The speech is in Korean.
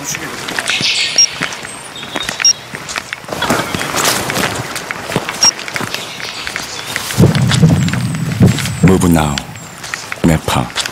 Move now. Nepa.